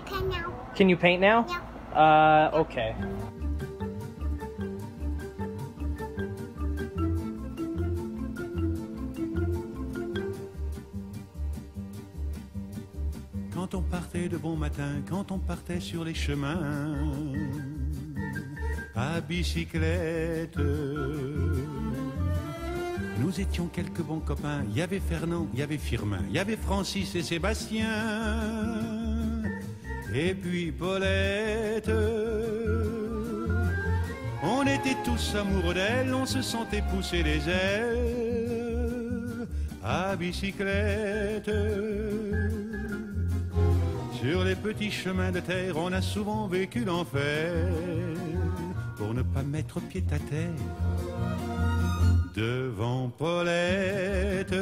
can now? Can you paint now? Yeah. Uh, okay. Quand on partait de bon matin, quand on partait sur les chemins, à bicyclette. Nous étions quelques bons copains. Il y avait Fernand, il y avait Firmin, il y avait Francis et Sébastien. Et puis Paulette. On était tous amoureux d'elle, on se sentait pousser les ailes à bicyclette. Sur les petits chemins de terre, on a souvent vécu l'enfer pour ne pas mettre pied à terre devant Paulette.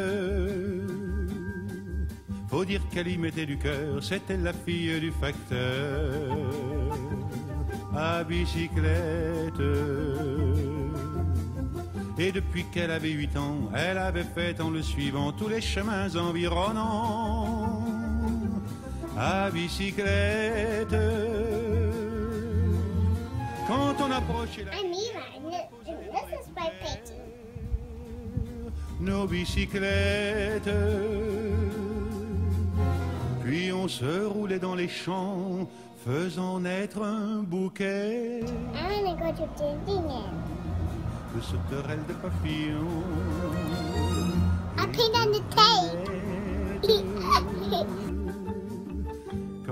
Faut dire qu'elle y mettait du cœur, c'était la fille du facteur à bicyclette. Et depuis qu'elle avait huit ans, elle avait fait en le suivant tous les chemins environnants à bicyclette. Quand on approchait la I'm Eva, Puis on se roulait dans les champs, faisant naître un bouquet I'm gonna go to Disneyland. de sauterelles de papillons. I paint on the tape.